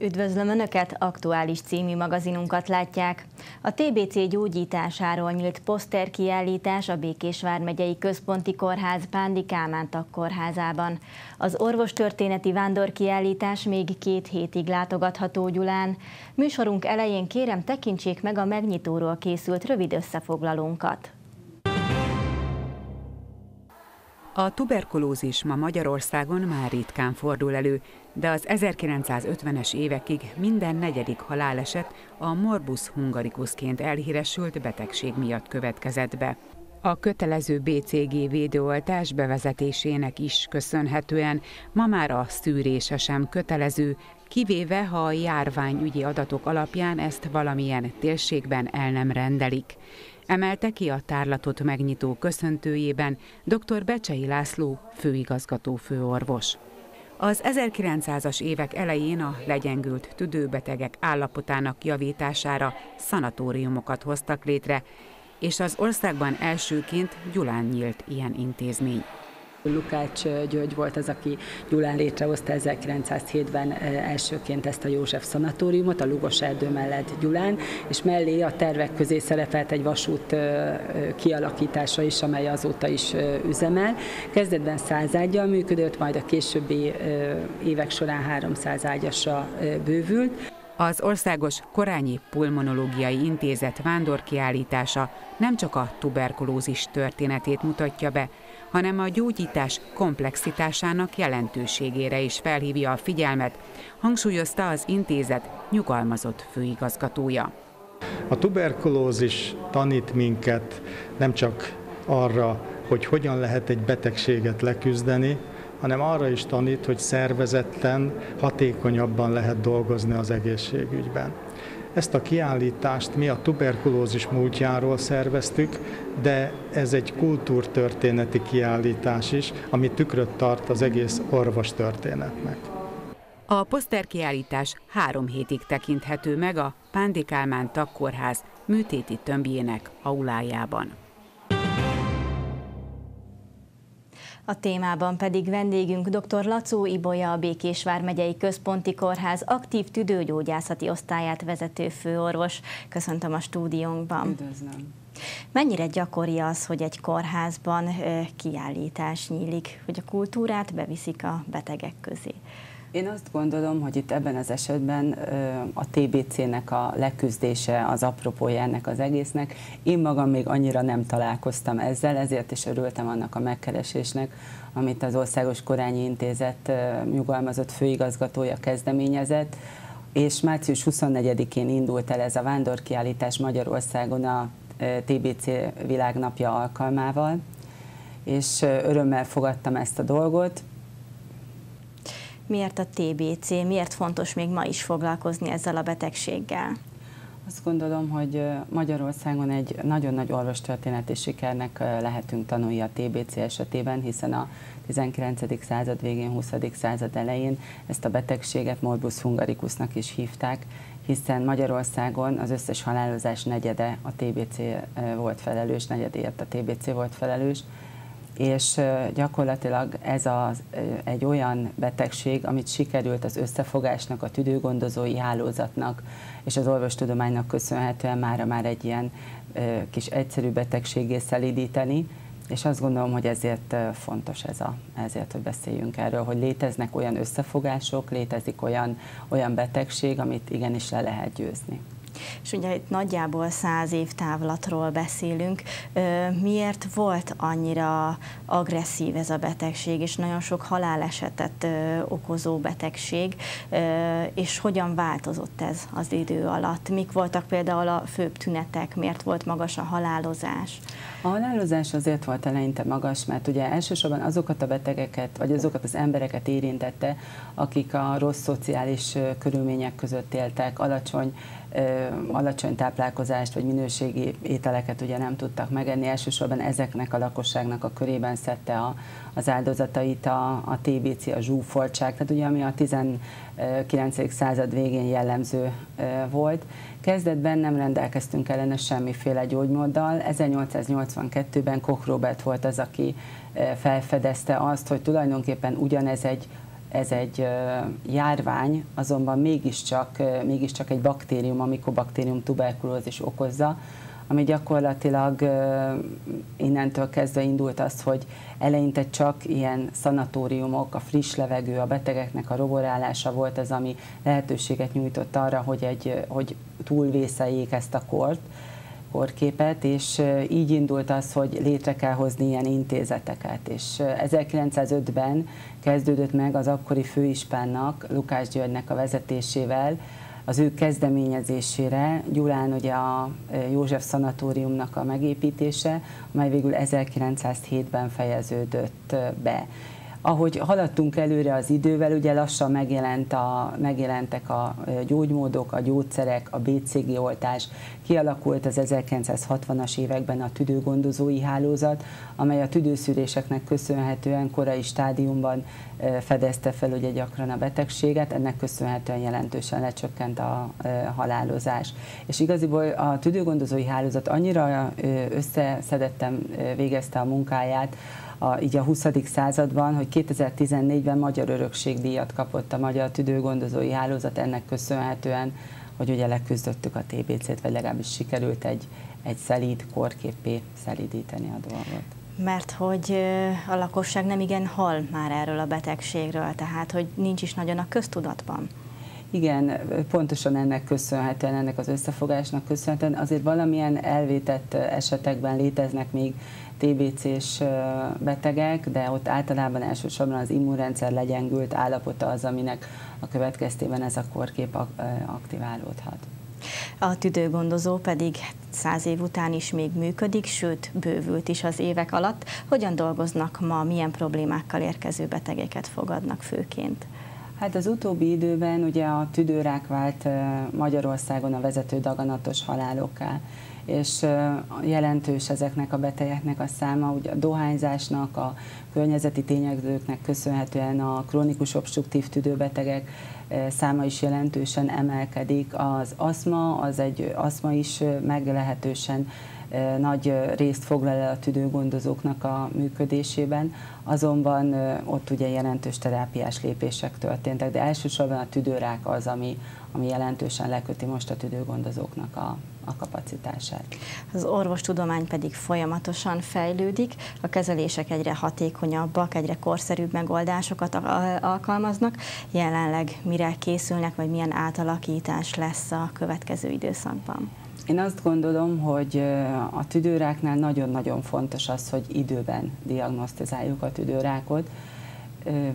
Üdvözlöm Önöket, aktuális című magazinunkat látják. A TBC gyógyításáról nyílt poszterkiállítás a Békés vármegyei Központi Kórház Pándi Kálmán kórházában. Az orvostörténeti vándorkiállítás még két hétig látogatható Gyulán. Műsorunk elején kérem tekintsék meg a megnyitóról készült rövid összefoglalónkat. A tuberkulózis ma Magyarországon már ritkán fordul elő, de az 1950-es évekig minden negyedik haláleset a morbus hungaricusként elhíresült betegség miatt következett be. A kötelező BCG védőoltás bevezetésének is köszönhetően ma már a szűrése sem kötelező, kivéve ha a járványügyi adatok alapján ezt valamilyen térségben el nem rendelik emelte ki a tárlatot megnyitó köszöntőjében dr. Becsei László, főigazgató főorvos. Az 1900-as évek elején a legyengült tüdőbetegek állapotának javítására szanatóriumokat hoztak létre, és az országban elsőként Gyulán nyílt ilyen intézmény. Lukács György volt az, aki Gyulán létrehozta 1907-ben elsőként ezt a József szanatóriumot, a Lugos erdő mellett Gyulán, és mellé a tervek közé szerepelt egy vasút kialakítása is, amely azóta is üzemel. Kezdetben 100 ágyal működött, majd a későbbi évek során 300 ágyasra bővült. Az Országos Korányi Pulmonológiai Intézet vándorkiállítása nem csak a tuberkulózis történetét mutatja be, hanem a gyógyítás komplexitásának jelentőségére is felhívja a figyelmet, hangsúlyozta az intézet nyugalmazott főigazgatója. A tuberkulózis tanít minket nem csak arra, hogy hogyan lehet egy betegséget leküzdeni, hanem arra is tanít, hogy szervezetten, hatékonyabban lehet dolgozni az egészségügyben. Ezt a kiállítást mi a tuberkulózis múltjáról szerveztük, de ez egy kultúrtörténeti kiállítás is, ami tükröt tart az egész orvostörténetnek. A poszterkiállítás három hétig tekinthető meg a Pándi Kálmán Takkórház műtéti tömbjének aulájában. A témában pedig vendégünk dr. Lacó Ibolya, a Békésvár megyei központi kórház aktív tüdőgyógyászati osztályát vezető főorvos. Köszöntöm a stúdiónkban. Üdvözlöm. Mennyire gyakori az, hogy egy kórházban kiállítás nyílik, hogy a kultúrát beviszik a betegek közé? Én azt gondolom, hogy itt ebben az esetben a TBC-nek a leküzdése az apropója ennek az egésznek. Én magam még annyira nem találkoztam ezzel, ezért is örültem annak a megkeresésnek, amit az Országos Korányi Intézet nyugalmazott főigazgatója kezdeményezett, és március 24-én indult el ez a vándorkiállítás Magyarországon a TBC világnapja alkalmával, és örömmel fogadtam ezt a dolgot, Miért a TBC, miért fontos még ma is foglalkozni ezzel a betegséggel? Azt gondolom, hogy Magyarországon egy nagyon nagy orvostörténeti sikernek lehetünk tanulni a TBC esetében, hiszen a 19. század végén, 20. század elején ezt a betegséget morbus hungaricusnak is hívták, hiszen Magyarországon az összes halálozás negyede a TBC volt felelős, negyedért a TBC volt felelős, és gyakorlatilag ez az, egy olyan betegség, amit sikerült az összefogásnak, a tüdőgondozói hálózatnak és az orvostudománynak köszönhetően már már egy ilyen kis egyszerű betegségé szelídíteni, és azt gondolom, hogy ezért fontos ez a, ezért, hogy beszéljünk erről, hogy léteznek olyan összefogások, létezik olyan, olyan betegség, amit igenis le lehet győzni és ugye itt nagyjából száz év távlatról beszélünk. Miért volt annyira agresszív ez a betegség, és nagyon sok halálesetet okozó betegség, és hogyan változott ez az idő alatt? Mik voltak például a főbb tünetek, miért volt magas a halálozás? A halálozás azért volt eleinte magas, mert ugye elsősorban azokat a betegeket, vagy azokat az embereket érintette, akik a rossz szociális körülmények között éltek, alacsony alacsony táplálkozást vagy minőségi ételeket ugye nem tudtak megenni. Elsősorban ezeknek a lakosságnak a körében szedte a, az áldozatait a, a TBC, a zsúfoltság, tehát ugye ami a 19. század végén jellemző volt. Kezdetben nem rendelkeztünk ellene semmiféle gyógymóddal. 1882-ben Koch Robert volt az, aki felfedezte azt, hogy tulajdonképpen ugyanez egy ez egy járvány, azonban mégiscsak, mégiscsak egy baktérium, a mikobaktérium tuberkulózis okozza, ami gyakorlatilag innentől kezdve indult az, hogy eleinte csak ilyen szanatóriumok, a friss levegő, a betegeknek a roborálása volt az, ami lehetőséget nyújtott arra, hogy, egy, hogy túlvészeljék ezt a kort, korképet, és így indult az, hogy létre kell hozni ilyen intézeteket. És 1905-ben kezdődött meg az akkori főispánnak, Lukás Györgynek a vezetésével, az ő kezdeményezésére Gyulán ugye a József Szanatóriumnak a megépítése, amely végül 1907-ben fejeződött be ahogy haladtunk előre az idővel, ugye lassan megjelent a, megjelentek a gyógymódok, a gyógyszerek, a BCG oltás, kialakult az 1960-as években a tüdőgondozói hálózat, amely a tüdőszűréseknek köszönhetően korai stádiumban fedezte fel ugye gyakran a betegséget, ennek köszönhetően jelentősen lecsökkent a halálozás. És igaziból a tüdőgondozói hálózat annyira összeszedettem végezte a munkáját, a, így a 20. században, hogy 2014-ben Magyar Örökségdíjat kapott a Magyar Tüdőgondozói Hálózat ennek köszönhetően, hogy ugye leküzdöttük a TBC-t, vagy legalábbis sikerült egy, egy szelíd korképé szelídíteni a dolgot mert hogy a lakosság nem igen hall már erről a betegségről, tehát hogy nincs is nagyon a köztudatban. Igen, pontosan ennek köszönhetően, ennek az összefogásnak köszönhetően azért valamilyen elvétett esetekben léteznek még TBC-s betegek, de ott általában elsősorban az immunrendszer legyengült állapota az, aminek a következtében ez a korkép aktiválódhat. A tüdőgondozó pedig száz év után is még működik, sőt, bővült is az évek alatt. Hogyan dolgoznak ma, milyen problémákkal érkező betegeket fogadnak főként? Hát az utóbbi időben ugye a tüdőrák vált Magyarországon a vezető daganatos halálokká és jelentős ezeknek a betegeknek a száma, ugye a dohányzásnak, a környezeti tényezőknek köszönhetően a krónikus obstruktív tüdőbetegek száma is jelentősen emelkedik. Az aszma, az egy aszma is meglehetősen nagy részt foglal el a tüdőgondozóknak a működésében, azonban ott ugye jelentős terápiás lépések történtek, de elsősorban a tüdőrák az, ami, ami jelentősen leköti most a tüdőgondozóknak a, a kapacitását. Az orvostudomány pedig folyamatosan fejlődik, a kezelések egyre hatékonyabbak, egyre korszerűbb megoldásokat alkalmaznak. Jelenleg mire készülnek, vagy milyen átalakítás lesz a következő időszakban? Én azt gondolom, hogy a tüdőráknál nagyon-nagyon fontos az, hogy időben diagnosztizáljuk a tüdőrákot.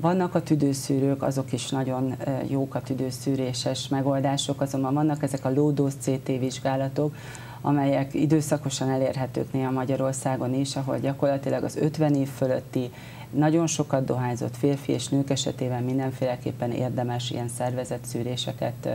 Vannak a tüdőszűrők, azok is nagyon jók a tüdőszűréses megoldások, azonban vannak ezek a low CT vizsgálatok, amelyek időszakosan elérhetők néha Magyarországon is, ahol gyakorlatilag az 50 év fölötti nagyon sokat dohányzott férfi és nők esetében mindenféleképpen érdemes ilyen szervezett szűréseket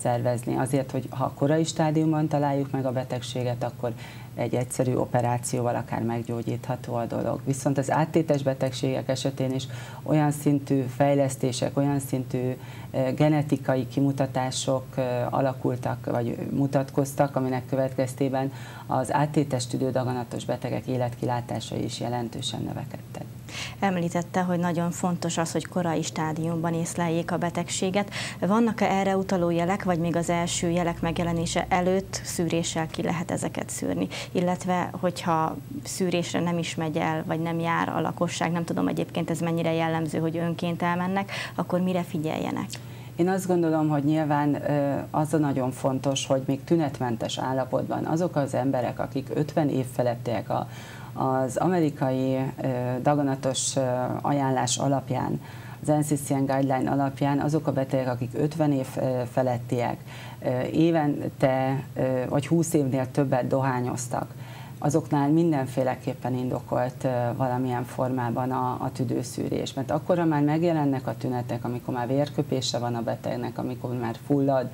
szervezni. Azért, hogy ha korai stádiumban találjuk meg a betegséget, akkor egy egyszerű operációval akár meggyógyítható a dolog. Viszont az áttétes betegségek esetén is olyan szintű fejlesztések, olyan szintű genetikai kimutatások alakultak, vagy mutatkoztak, aminek következtében az áttétes tüdődaganatos betegek életkilátása is jelentősen növekedtek. Említette, hogy nagyon fontos az, hogy korai stádiumban észleljék a betegséget. Vannak-e erre utaló jelek, vagy még az első jelek megjelenése előtt szűréssel ki lehet ezeket szűrni? Illetve, hogyha szűrésre nem is megy el, vagy nem jár a lakosság, nem tudom egyébként ez mennyire jellemző, hogy önként elmennek, akkor mire figyeljenek? Én azt gondolom, hogy nyilván az a nagyon fontos, hogy még tünetmentes állapotban azok az emberek, akik 50 év felettiek a, az amerikai daganatos ajánlás alapján, az NCCN Guideline alapján azok a betegek, akik 50 év felettiek, évente vagy 20 évnél többet dohányoztak, azoknál mindenféleképpen indokolt valamilyen formában a, a tüdőszűrés. Mert akkor, ha már megjelennek a tünetek, amikor már vérköpése van a betegnek, amikor már fullad,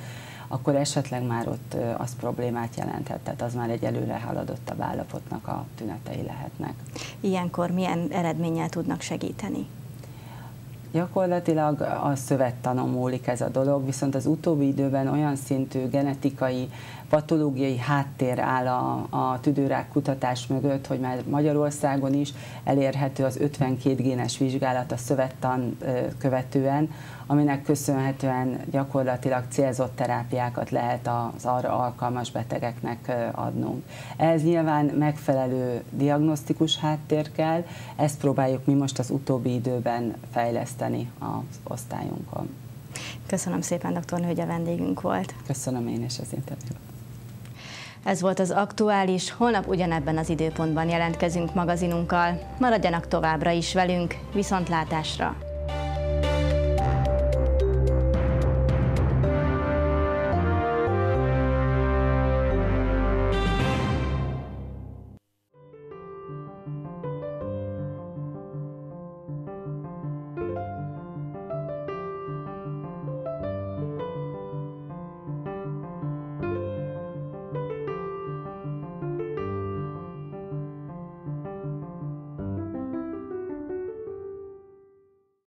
akkor esetleg már ott az problémát jelenthet, tehát az már egy előre haladottabb állapotnak a tünetei lehetnek. Ilyenkor milyen eredménnyel tudnak segíteni? Gyakorlatilag a szövettanon múlik ez a dolog, viszont az utóbbi időben olyan szintű genetikai, patológiai háttér áll a, a tüdőrák kutatás mögött, hogy már Magyarországon is elérhető az 52 génes vizsgálat a szövettan követően, aminek köszönhetően gyakorlatilag célzott terápiákat lehet az arra alkalmas betegeknek adnunk. Ez nyilván megfelelő diagnosztikus háttér kell, ezt próbáljuk mi most az utóbbi időben fejleszteni az osztályunkon. Köszönöm szépen, dr. Nő, hogy a vendégünk volt. Köszönöm én is az interjút. Ez volt az aktuális, holnap ugyanebben az időpontban jelentkezünk magazinunkkal. Maradjanak továbbra is velünk, viszontlátásra!